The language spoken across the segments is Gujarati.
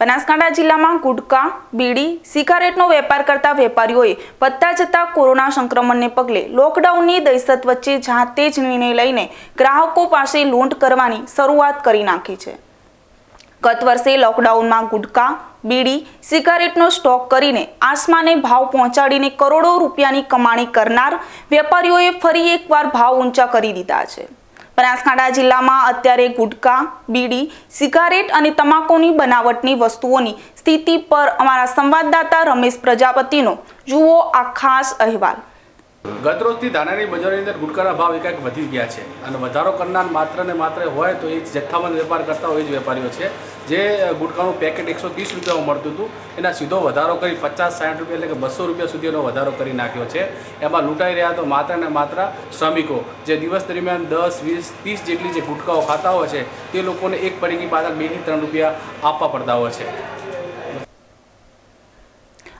બનાસકાંઠા જિલ્લામાં ગુટકા, બીડી, સિગારેટનો વેપાર કરતા વેપારીઓએ વધતા જતા કોરોના સંક્રમણને પગલે લોકડાઉનની દહેશત વચ્ચે જાતે જ નિર્ણય લઈને ગ્રાહકો પાસે લૂંટ કરવાની શરૂઆત કરી નાખી છે. ગત વર્ષે લોકડાઉનમાં ગુટકા, બીડી, સિગારેટનો સ્ટોક કરીને આસમાને ભાવ પહોંચાડીને કરોડો રૂપિયાની કમાણી કરનાર વેપારીઓએ ફરી એકવાર ભાવ ઊંચા કરી દીધા છે. બનાસકાંઠા જિલ્લામાં અત્યારે ગુટકા, બીડી, સિગારેટ અને તમાકુની બનાવટની વસ્તુઓની સ્થિતિ પર અમારા સંવાદદાતા રમેશ પ્રજાપતિનો જુઓ આ ખાસ અહેવાલ. ગત રોજથી ધાનાની બજારની અંદર ગુટકાના ભાવ એકાએક વધી ગયા છે. અને વધારો કરનાર માત્ર ને માત્ર હોય તો એ જથ્થાબંધ વેપાર કરતા હોય જ વેપારીઓ છે. જે ગુટકાનું પેકેટ એકસો ત્રીસ રૂપિયામાં મળતું હતું. એના સીધો વધારો કરી પચાસ, સાઠ રૂપિયા એટલે કે બસો રૂપિયા સુધીનો વધારો કરી નાખ્યો છે. એમાં લૂંટાઈ રહ્યા તો માત્ર ને માત્ર શ્રમિકો. જે દિવસ દરમિયાન દસ, વીસ, ત્રીસ જેટલી જે ગુટકાઓ ખાતા હોય છે, તે લોકોને એક પડીકી પાછળ બેથી ત્રણ રૂપિયા આપવા પડતા હોય છે.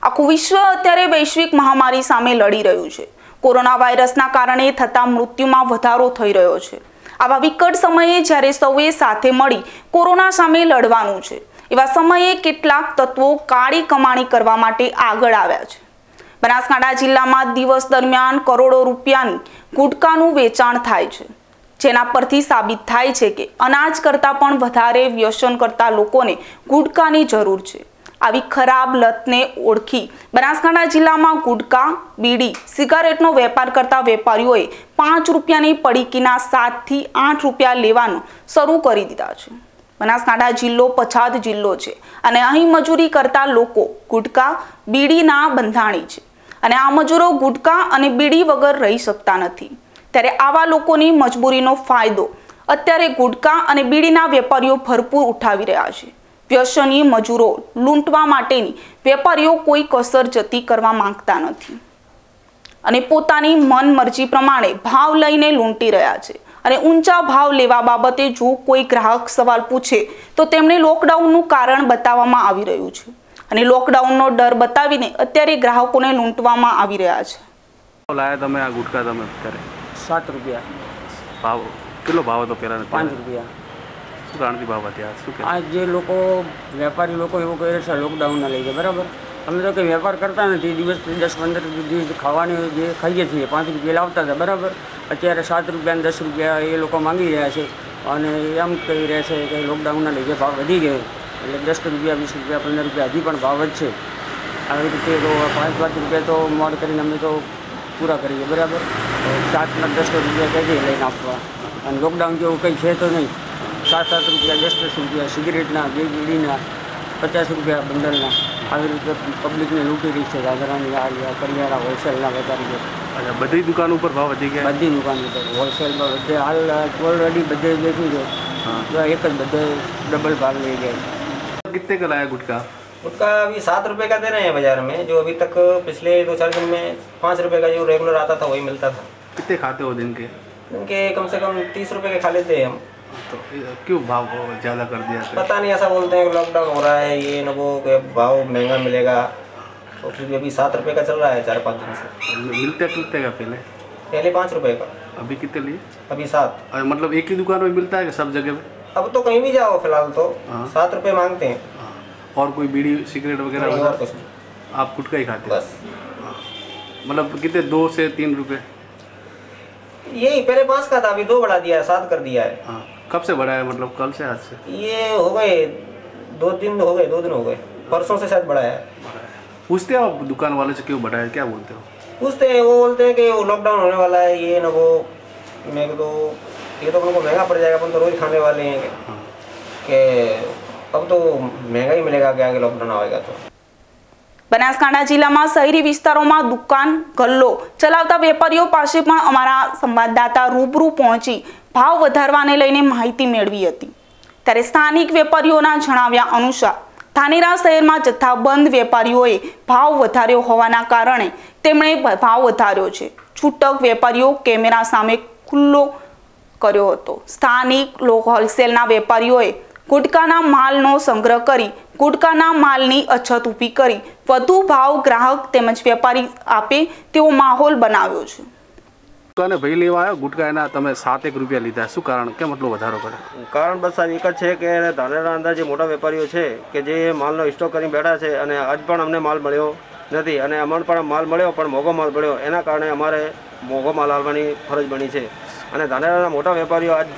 આખું વિશ્વ અત્યારે વૈશ્વિક મહામારી સામે લડી રહ્યું છે. કોરોના વાયરસના કારણે થતા મૃત્યુમાં વધારો થઈ રહ્યો છે. આવા વિકટ સમયે જ્યારે સૌએ સાથે મળી કોરોના સામે લડવાનું છે, એવા સમયે કેટલાક તત્વો કાળી કમાણી કરવા માટે આગળ આવ્યા છે. બનાસકાંઠા જિલ્લામાં દિવસ દરમિયાન કરોડો રૂપિયાની ગુટકાનું વેચાણ થાય છે. જેના પરથી સાબિત થાય છે કે અનાજ કરતાં પણ વધારે વ્યસન કરતા લોકોને ગુટકાની જરૂર છે. આવી ખરાબ લતને ઓળખી. બનાસકાંઠા જિલ્લામાં ગુટકા, બીડી, સિગારેટનો વેપાર કરતા વેપારીઓએ પાંચ રૂપિયાની પડીકીના સાતથી આઠ રૂપિયા લેવાનું શરૂ કરી દીધા છે. બનાસકાંઠા જિલ્લો પછાત જિલ્લો છે અને અહીં મજૂરી કરતા લોકો ગુટકા, બીડીના બંધાણી છે. અને આ મજૂરો ગુટકા અને બીડી વગર રહી શકતા નથી. ત્યારે આવા લોકોની મજબૂરીનો ફાયદો અત્યારે ગુટકા અને બીડીના વેપારીઓ ભરપૂર ઉઠાવી રહ્યા છે. વ્યસની મજૂરો લૂંટવા માટેની વેપારીઓ કોઈ કસર જતી કરવા માંગતા નથી. અને પોતાની મનમરજી પ્રમાણે ભાવ લઈને લૂંટી રહ્યા છે. અને ઊંચા ભાવ લેવા બાબતે જો કોઈ ગ્રાહક સવાલ પૂછે તો તેમણે લોકડાઉનનું કારણ બતાવવામાં આવી રહ્યું છે. અને લોકડાઉનનો ડર બતાવીને અત્યારે ગ્રાહકોને લૂંટવામાં આવી રહ્યા છે. લાયા તમે આ ગુટકા તમે અત્યારે? સાત રૂપિયા. ભાવ કેટલો ભાવ હતો પહેલાં પાંચ રૂપિયા. શું કારણથી ભાવ વધ્યા શું આ જે લોકો, વેપારી લોકો એવું કહે છે લોકડાઉનના ગયા બરાબર? અમે તો કંઈ વેપાર કરતા નથી, દિવસ દસ પંદર દિવસ ખાવાની જે ખાઈએ છીએ, પાંચ રૂપિયા લાવતા હતા, બરાબર? અત્યારે સાત રૂપિયા દસ રૂપિયા એ લોકો માંગી રહ્યા છે, અને એમ કહી રહ્યા છે કે લોકડાઉનના લીધે ભાવ વધી ગયો. એટલે દસ રૂપિયા, વીસ રૂપિયા, પંદર રૂપિયા હજી પણ ભાવ વધશે. આવી રીતે તો પાંચ પાંચ રૂપિયા તો મોડ કરીને અમે તો પૂરા કરીએ, બરાબર? સાતના દસ રૂપિયા કહેજે લઈને આપવા? અને લોકડાઉન જેવું કંઈ છે તો નહીં. સાત સાત રૂપિયા દસ દસ રૂપિયા સિગરેટના બે બીડીના પચાસ રૂપિયા બંડલના આવી રીતે પબ્લિકને લૂંટી રહી છે દાદરાની આ આ કરિયાણા હોલસેલના વેપારીઓ અચ્છા બધી દુકાન ઉપર ભાવ વધી ગયા બધી દુકાન ઉપર હોલસેલમાં બધે હાલ ઓલરેડી બધે બેઠું છે हाँ તો એક જ બધે ડબલ ભાવ લઈ ગયા છે कितने का लाया गुटका उसका अभी सात रुपए का दे रहे हैं बाजार में जो अभी तक पिछले दो चार दिन में पाँच रुपए का जो रेगुलर आता था वही मिलता था कितने खाते हो दिन के उनके कम से कम तीस रुपए के खा लेते हैं हम तो क्यों भाव को ज़्यादा कर दिया फिर? पता नहीं ऐसा बोलते हैं लॉकडाउन हो रहा है ये न कि भाव महँगा मिलेगा। तो फिर भी अभी सात रुपए का चल रहा है चार पाँच दिन से। मिलते कितने का पहले? पहले पाँच रुपए का। अभी कितने लिए? अभी सात। मतलब एक ही दुकान में मिलता है सब जगह पे अब तो कहीं भी जाओ फ़िलहाल तो। हाँ। सात रुपए मांगते हैं। हाँ। और कोई बीड़ी सिगरेट वगैरह और आप गुटका ही खाते बस। मतलब कितने दो से तीन रुपए? यही पहले पाँच का था अभी दो बढ़ा दिया है सात कर दिया है। हाँ। कब से बढ़ा है मतलब कल से आज से ये हो गए दो दिन हो गए दो दिन हो गए परसों से शायद बढ़ाया है बढ़ा है पूछते हो आप दुकान वाले से क्यों बढ़ा है क्या बोलते हो पूछते हैं वो बोलते हैं कि वो लॉकडाउन होने वाला है ये ना वो मैं तो ये तो हमको महंगा पड़ जाएगा अपन तो रोज खाने वाले हैं कि- हाँ कि अब तो महंगा ही मिलेगा कि आगे लॉकडाउन आएगा तो બનાસકાંઠા જિલ્લામાં શહેરી વિસ્તારોમાં દુકાન ગલ્લો ચલાવતા વેપારીઓ પાસે પણ અમારા સંવાદદાતા રૂબરૂ પહોંચી ભાવ વધારવાને લઈને માહિતી મેળવી હતી. ત્યારે સ્થાનિક વેપારીઓના જણાવ્યા અનુસાર, ધાનેરા શહેરમાં જથ્થાબંધ વેપારીઓએ ભાવ વધાર્યો હોવાના કારણે તેમણે ભાવ વધાર્યો છે. છૂટક વેપારીઓ કેમેરા સામે ખુલ્લો કર્યો હતો. સ્થાનિક હોલસેલના વેપારીઓએ ગુટકાના માલનો સંગ્રહ કરી, ગુટકાના માલની અછત ઊભી કરી, વધુ ભાવ ગ્રાહક તેમજ વેપારી આપે તેવો માહોલ બનાવ્યો છે. અને ભાઈ લેવા આવ્યો ગુટકા એના તમે સાત એક રૂપિયા લીધા. શું કારણ? કેમ એટલો વધારો કરે કારણ બસ સાહેબ એક જ છે કે ધાનેરા અંદર જે મોટા વેપારીઓ છે કે જે માલનો સ્ટોક કરીને બેઠા છે અને આજ પણ અમને માલ મળ્યો નથી અને અમને પણ માલ મળ્યો, પણ મોંઘો માલ મળ્યો એના કારણે અમારે મોંઘો માલ આવવાની ફરજ બની છે. અને ધાનેરાના મોટા વેપારીઓ આજ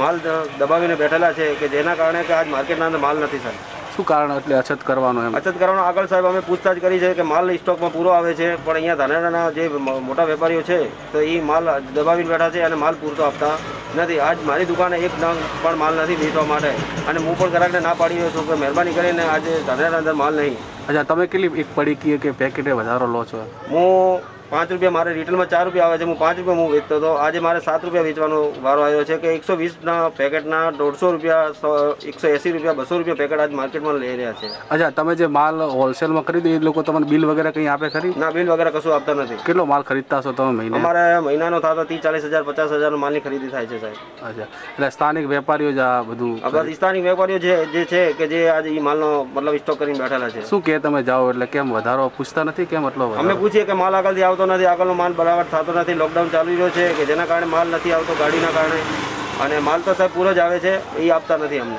માલ દબાવીને બેઠેલા છે કે જેના કારણે કે આજ માર્કેટના અંદર માલ નથી સાહેબ શું કારણ એટલે અછત કરવાનો એમ? અછત કરવાનો આગળ સાહેબ અમે પૂછતાછ કરી છે કે માલ સ્ટોકમાં પૂરો આવે છે પણ અહીંયા ધાનેરાના જે મોટા વેપારીઓ છે તો એ માલ દબાવીને બેઠા છે અને માલ પૂરતો આપતા નથી. આજ મારી દુકાને એક નંગ પણ માલ નથી વેચવા માટે. અને હું પણ ગ્રાહકને ના પાડી રહ્યો છું કે મહેરબાની કરીને આજે ધાનેરાના અંદર માલ નહીં. અચ્છા તમે કેટલી એક પડી કીએ કે પેકેટે વધારો લો છો? હું પાંચ રૂપિયા મારે રિટેલમાં ચાર રૂપિયા આવે છે હું પાંચ રૂપિયા હું વેચતો હતો. આજે મારે સાત રૂપિયા વેચવાનો વારો આવ્યો છે કે એકસો વીસના પેકેટના દોઢસો રૂપિયા એકસો એંસી રૂપિયા બસો રૂપિયા પેકેટ આજ માર્કેટમાં લઈ રહ્યા છે. અચ્છા તમે જે માલ હોલસેલમાં ખરીદો એ લોકો તમને બિલ વગેરે કંઈ આપે ખરી? ના બિલ વગેરે કશું આપતા નથી. કેટલો માલ ખરીદતા હશો તમે મહિને? અમારે મહિનાનો થતો ત્રીસ ચાલીસ હજાર પચાસ હજારનો માલની ખરીદી થાય છે સાહેબ. અચ્છા એટલે સ્થાનિક વેપારીઓ જ આ બધું આ સ્થાનિક વેપારીઓ છે જે છે કે જે આજે એ માલનો મતલબ સ્ટોક કરીને બેઠેલા છે. શું કે તમે જાઓ એટલે કેમ વધારો પૂછતા નથી? કેમ એટલો અમે પૂછીએ કે માલ આગળથી આવતો નથી આગળનો માલ બરાબર થતો નથી લોકડાઉન ચાલી રહ્યો છે કે જેના કારણે માલ નથી આવતો ગાડીના કારણે. અને માલ તો સાહેબ પૂરો જ આવે છે એ આપતા નથી અમને.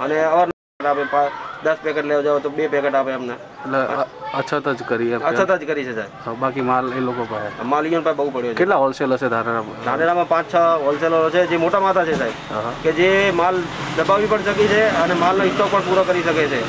અને અવાર આપે પા- દસ પેકેટ લેવા જાવ તો બે પેકેટ આપે અમને. અછત જ કરી અછત જ કરી છે સાહેબ. બાકી માલ એ લોકો પાસે. માલિયોને પાસે બહુ પડ્યો છે. કેટલા હોલસેલ હશે ધારા ધાનેરામાં પાંચ છ હોલસેલરો છે જે મોટા માથા છે સાહેબ. કે જે માલ દબાવી પણ શકે છે અને માલનો સ્ટોક પણ પૂરો કરી શકે છે.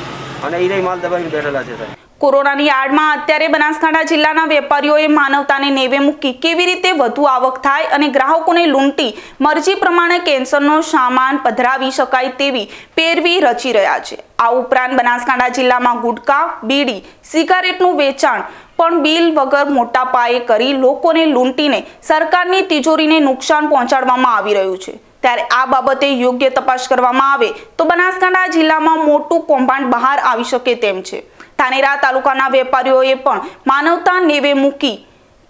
અને એ માલ દબાવીને બેઠેલા છે સાહેબ. કોરોનાની આડમાં અત્યારે બનાસકાંઠા જિલ્લાના વેપારીઓએ માનવતાને નેવે મૂકી કેવી રીતે વધુ આવક થાય અને ગ્રાહકોને લૂંટી મરજી પ્રમાણે કેન્સરનો સામાન પધરાવી શકાય તેવી પેરવી રચી રહ્યા છે. આ ઉપરાંત બનાસકાંઠા જિલ્લામાં ગુટકા, બીડી, સિગારેટનું વેચાણ પણ બિલ વગર મોટા પાયે કરી લોકોને લૂંટીને સરકારની તિજોરીને નુકસાન પહોંચાડવામાં આવી રહ્યું છે. ત્યારે આ બાબતે યોગ્ય તપાસ કરવામાં આવે તો બનાસકાંઠા જિલ્લામાં મોટું કૌભાંડ બહાર આવી શકે તેમ છે. ધાનેરા તાલુકાના વેપારીઓએ પણ માનવતા નેવે મૂકી.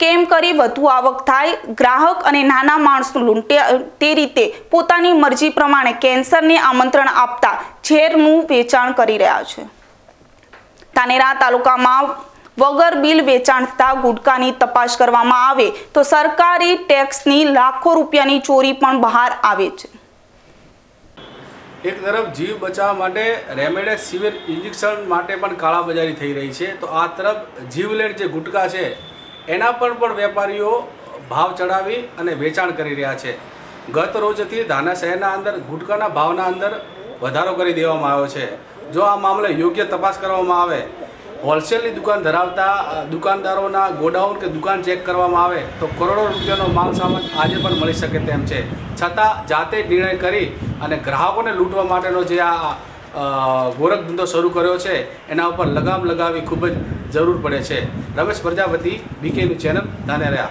કેમ કરી વધુ આવક થાય? ગ્રાહક અને નાના માણસ લૂંટે, તે રીતે પોતાની મરજી પ્રમાણે કેન્સરને આમંત્રણ આપતા ઝેરનું વેચાણ કરી રહ્યા છે. ધાનેરા તાલુકામાં વગર બિલ વેચાણ થતા ગુટકાની તપાસ કરવામાં આવે તો સરકારી ટેક્સની લાખો રૂપિયાની ચોરી પણ બહાર આવે છે. એક તરફ જીવ બચાવવા માટે રેમેડેસિવિર ઇન્જેક્શન માટે પણ કાળાબજારી થઈ રહી છે. તો આ તરફ જીવલેણ જે ગુટકા છે, એના પર પણ વેપારીઓ ભાવ ચડાવી અને વેચાણ કરી રહ્યા છે. ગત રોજથી ધાના શહેરના અંદર ગુટકાના ભાવના અંદર વધારો કરી દેવામાં આવ્યો છે. જો આ મામલે યોગ્ય તપાસ કરવામાં આવે હોલસેલની દુકાન ધરાવતા દુકાનદારોના ગોડાઉન કે દુકાન ચેક કરવામાં આવે તો કરોડો રૂપિયાનો માલ સામાન આજે પણ મળી શકે તેમ છે. છતાં જાતે નિર્ણય કરી અને ગ્રાહકોને લૂંટવા માટેનો જે આ ગોરખ ધંધો શરૂ કર્યો છે, એના ઉપર લગામ લગાવવી ખૂબ જ જરૂર પડે છે. રમેશ પ્રજાપતિ બીકેનું ચેનલ ધાનેરા.